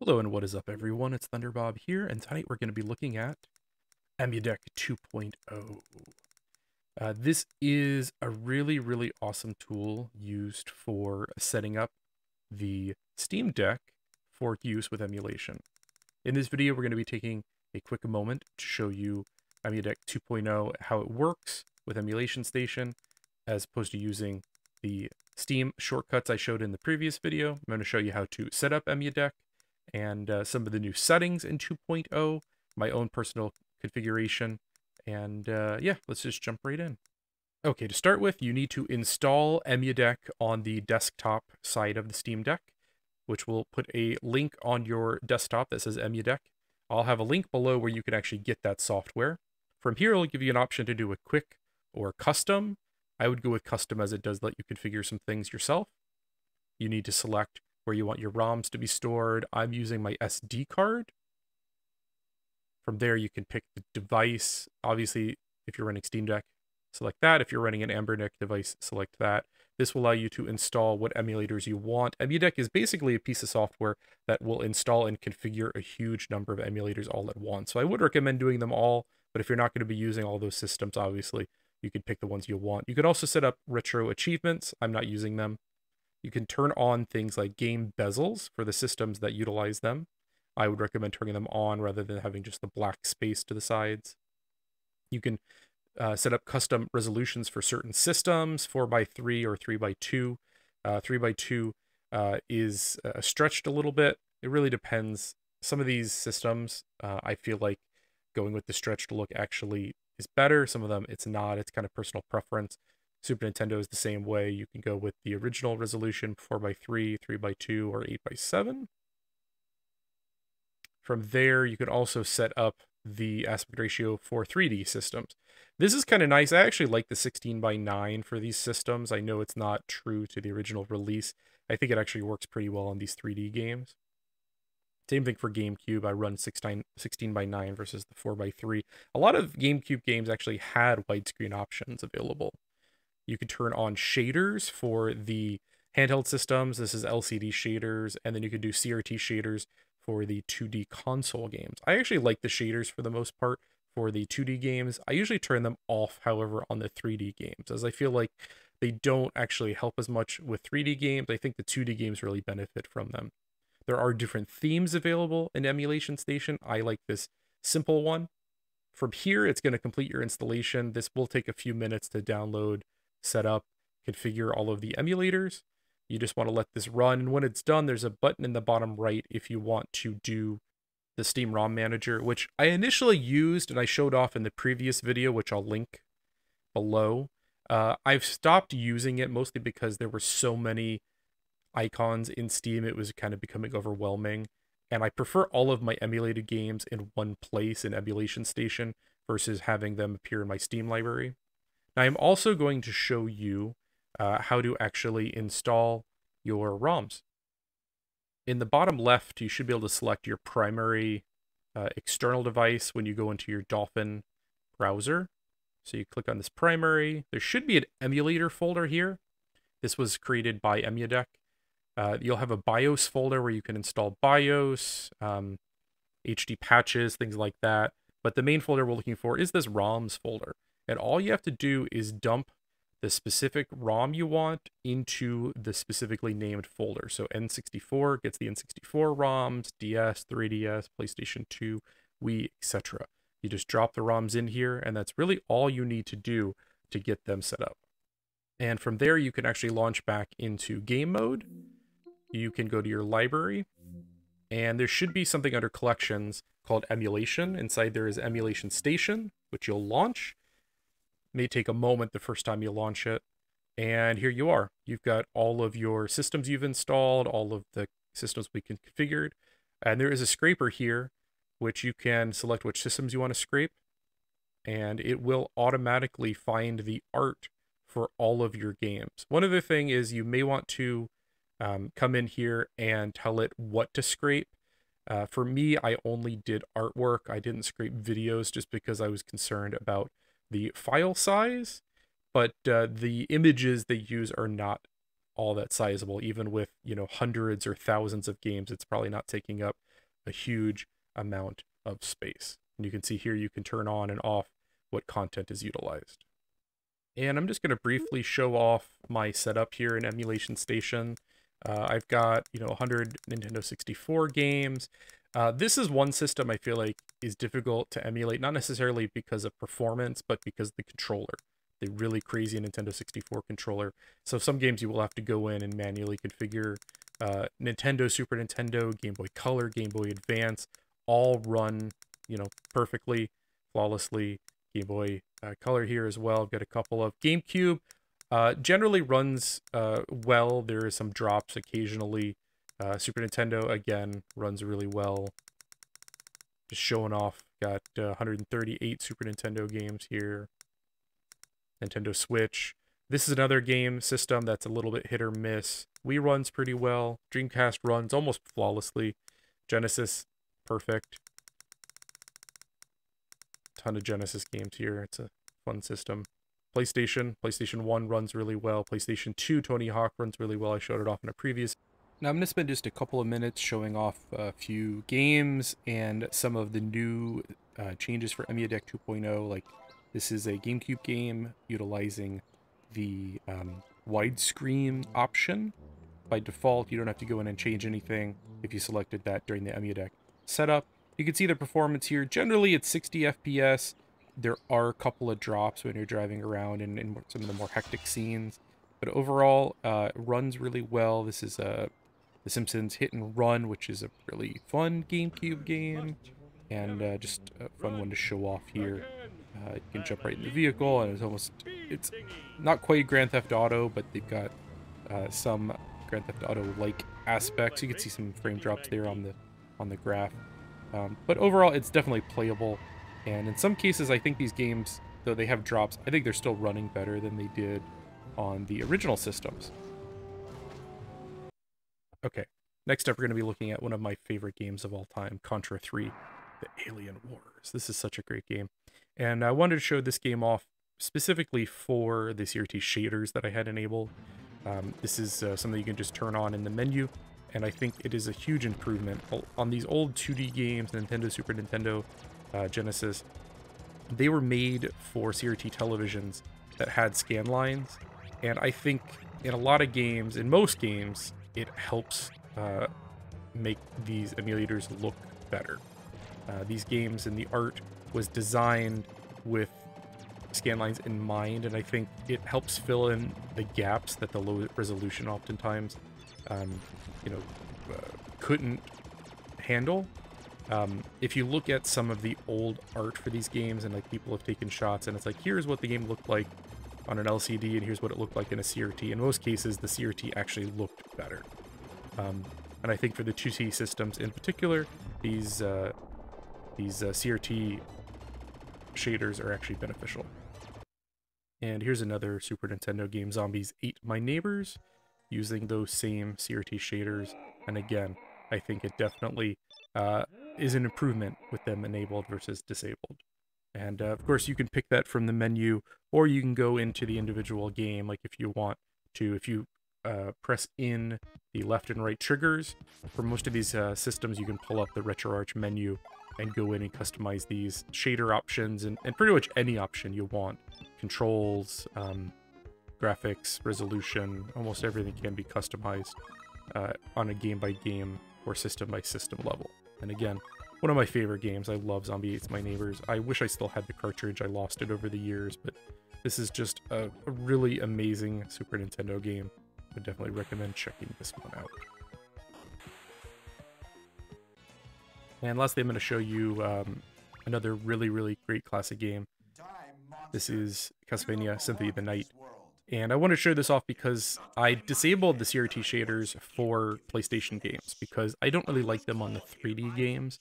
Hello and what is up everyone, it's Thunderbob here, and tonight we're going to be looking at EmuDeck 2.0. Uh, this is a really, really awesome tool used for setting up the Steam Deck for use with emulation. In this video, we're going to be taking a quick moment to show you EmuDeck 2.0, how it works with Emulation Station, as opposed to using the Steam shortcuts I showed in the previous video. I'm going to show you how to set up EmuDeck and uh, some of the new settings in 2.0, my own personal configuration, and uh, yeah, let's just jump right in. Okay, to start with, you need to install EmuDeck on the desktop side of the Steam Deck, which will put a link on your desktop that says EmuDeck. I'll have a link below where you can actually get that software. From here, it'll give you an option to do a quick or custom. I would go with custom as it does let you configure some things yourself. You need to select where you want your ROMs to be stored. I'm using my SD card. From there, you can pick the device. Obviously, if you're running Steam Deck, select that. If you're running an Anbernic device, select that. This will allow you to install what emulators you want. EmuDeck is basically a piece of software that will install and configure a huge number of emulators all at once. So I would recommend doing them all, but if you're not going to be using all those systems, obviously, you can pick the ones you want. You can also set up retro achievements. I'm not using them. You can turn on things like game bezels for the systems that utilize them. I would recommend turning them on rather than having just the black space to the sides. You can uh, set up custom resolutions for certain systems, 4x3 or 3x2. Uh, 3x2 uh, is uh, stretched a little bit. It really depends. Some of these systems, uh, I feel like going with the stretched look actually is better. Some of them, it's not. It's kind of personal preference. Super Nintendo is the same way. You can go with the original resolution 4x3, 3x2, or 8x7. From there, you can also set up the aspect ratio for 3D systems. This is kind of nice. I actually like the 16 by 9 for these systems. I know it's not true to the original release. I think it actually works pretty well on these 3D games. Same thing for GameCube. I run 16, 16 by 9 versus the 4 by 3. A lot of GameCube games actually had widescreen options available. You can turn on shaders for the handheld systems. This is LCD shaders, and then you can do CRT shaders for the 2D console games. I actually like the shaders for the most part for the 2D games. I usually turn them off, however, on the 3D games, as I feel like they don't actually help as much with 3D games. I think the 2D games really benefit from them. There are different themes available in Emulation Station. I like this simple one. From here, it's going to complete your installation. This will take a few minutes to download set up, configure all of the emulators. You just want to let this run. And when it's done, there's a button in the bottom right if you want to do the Steam ROM Manager, which I initially used and I showed off in the previous video, which I'll link below. Uh, I've stopped using it mostly because there were so many icons in Steam, it was kind of becoming overwhelming. And I prefer all of my emulated games in one place in Emulation Station versus having them appear in my Steam library. Now, I'm also going to show you uh, how to actually install your ROMs. In the bottom left, you should be able to select your primary uh, external device when you go into your Dolphin browser. So you click on this primary. There should be an emulator folder here. This was created by EmuDeck. Uh, you'll have a BIOS folder where you can install BIOS, um, HD patches, things like that. But the main folder we're looking for is this ROMs folder. And all you have to do is dump the specific ROM you want into the specifically named folder. So N64 gets the N64 ROMs, DS, 3DS, PlayStation 2, Wii, etc. You just drop the ROMs in here, and that's really all you need to do to get them set up. And from there, you can actually launch back into game mode. You can go to your library, and there should be something under collections called emulation. Inside there is emulation station, which you'll launch may take a moment the first time you launch it. And here you are. You've got all of your systems you've installed, all of the systems we can configured. And there is a scraper here, which you can select which systems you want to scrape. And it will automatically find the art for all of your games. One other thing is you may want to um, come in here and tell it what to scrape. Uh, for me, I only did artwork. I didn't scrape videos just because I was concerned about the file size, but uh, the images they use are not all that sizable. Even with, you know, hundreds or thousands of games, it's probably not taking up a huge amount of space. And you can see here you can turn on and off what content is utilized. And I'm just going to briefly show off my setup here in Emulation Station. Uh, I've got, you know, 100 Nintendo 64 games. Uh, this is one system I feel like is difficult to emulate, not necessarily because of performance, but because the controller. The really crazy Nintendo 64 controller. So some games you will have to go in and manually configure. Uh, Nintendo, Super Nintendo, Game Boy Color, Game Boy Advance, all run, you know, perfectly, flawlessly. Game Boy uh, Color here as well. I've got a couple of GameCube. Uh, generally runs uh, well. There is some drops occasionally. Uh, Super Nintendo again runs really well. Just showing off. Got uh, 138 Super Nintendo games here. Nintendo Switch. This is another game system that's a little bit hit or miss. Wii runs pretty well. Dreamcast runs almost flawlessly. Genesis, perfect. Ton of Genesis games here. It's a fun system. PlayStation, PlayStation 1 runs really well. PlayStation 2, Tony Hawk runs really well. I showed it off in a previous. Now I'm going to spend just a couple of minutes showing off a few games and some of the new uh, changes for EmuDeck 2.0. Like this is a GameCube game utilizing the um, widescreen option. By default, you don't have to go in and change anything if you selected that during the EmuDeck setup. You can see the performance here. Generally, it's 60 FPS there are a couple of drops when you're driving around in, in some of the more hectic scenes. But overall, uh, runs really well. This is a The Simpsons Hit and Run, which is a really fun GameCube game. And uh, just a fun one to show off here. Uh, you can jump right in the vehicle, and it's almost, it's not quite Grand Theft Auto, but they've got uh, some Grand Theft Auto-like aspects. You can see some frame drops there on the on the graph. Um, but overall, it's definitely playable. And in some cases, I think these games, though they have drops, I think they're still running better than they did on the original systems. Okay, next up we're going to be looking at one of my favorite games of all time, Contra 3, The Alien Wars. This is such a great game. And I wanted to show this game off specifically for the CRT shaders that I had enabled. Um, this is uh, something you can just turn on in the menu, and I think it is a huge improvement. On these old 2D games, Nintendo, Super Nintendo, uh, Genesis, they were made for CRT televisions that had scan lines. And I think in a lot of games, in most games, it helps uh, make these emulators look better. Uh, these games and the art was designed with scanlines in mind, and I think it helps fill in the gaps that the low resolution oftentimes, um, you know, uh, couldn't handle. Um, if you look at some of the old art for these games and like people have taken shots and it's like here's what the game looked like on an LCD and here's what it looked like in a CRT. In most cases, the CRT actually looked better. Um, and I think for the 2D systems in particular, these uh, these uh, CRT shaders are actually beneficial. And here's another Super Nintendo game, Zombies Ate My Neighbors, using those same CRT shaders. And again, I think it definitely uh, is an improvement with them enabled versus disabled. And uh, of course, you can pick that from the menu, or you can go into the individual game, like if you want to. If you uh, press in the left and right triggers, for most of these uh, systems, you can pull up the RetroArch menu and go in and customize these shader options and, and pretty much any option you want. Controls, um, graphics, resolution, almost everything can be customized uh, on a game-by-game -game or system-by-system -system level. And again, one of my favorite games. I love Zombies Ate My Neighbors. I wish I still had the cartridge. I lost it over the years, but this is just a, a really amazing Super Nintendo game. I would definitely recommend checking this one out. And lastly, I'm going to show you um, another really, really great classic game. This is Castlevania Symphony of the Night. And I want to show this off because I disabled the CRT shaders for PlayStation games because I don't really like them on the 3D games.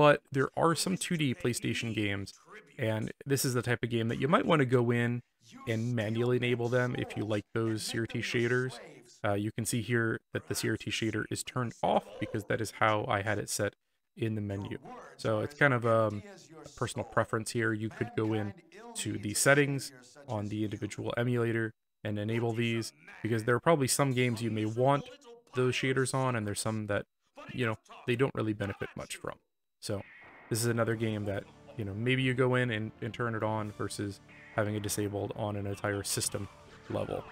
But there are some 2D PlayStation games, and this is the type of game that you might want to go in and manually enable them if you like those CRT shaders. Uh, you can see here that the CRT shader is turned off because that is how I had it set in the menu. So it's kind of um, a personal preference here. You could go in to the settings on the individual emulator and enable these because there are probably some games you may want those shaders on and there's some that, you know, they don't really benefit much from. So this is another game that, you know, maybe you go in and, and turn it on versus having it disabled on an entire system level.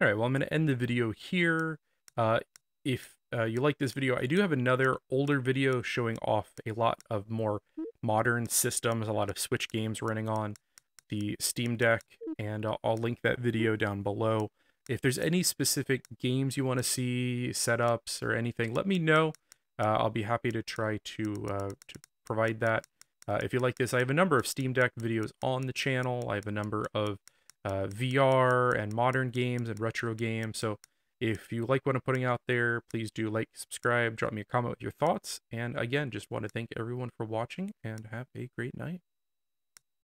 All right, well, I'm going to end the video here. Uh, if uh, you like this video, I do have another older video showing off a lot of more modern systems, a lot of Switch games running on the Steam Deck, and I'll, I'll link that video down below. If there's any specific games you want to see, setups, or anything, let me know. Uh, I'll be happy to try to, uh, to provide that. Uh, if you like this, I have a number of Steam Deck videos on the channel. I have a number of uh, VR and modern games and retro games. So if you like what I'm putting out there, please do like, subscribe, drop me a comment with your thoughts. And again, just want to thank everyone for watching and have a great night.